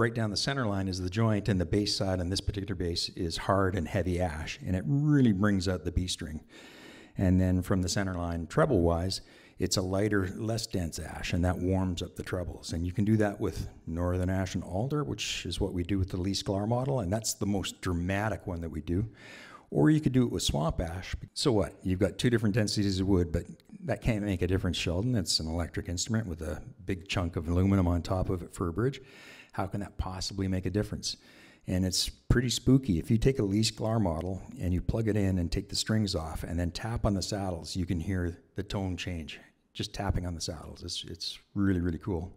right down the center line is the joint, and the bass side on this particular bass is hard and heavy ash, and it really brings out the B string. And then from the center line, treble wise, it's a lighter, less dense ash, and that warms up the trebles. And you can do that with northern ash and alder, which is what we do with the Lee Sklar model, and that's the most dramatic one that we do. Or you could do it with swamp ash. So what? You've got two different densities of wood, but that can't make a difference, Sheldon. It's an electric instrument with a big chunk of aluminum on top of it for a bridge. How can that possibly make a difference? And it's pretty spooky. If you take a Lee Sklar model and you plug it in and take the strings off and then tap on the saddles, you can hear the tone change just tapping on the saddles. It's, it's really, really cool.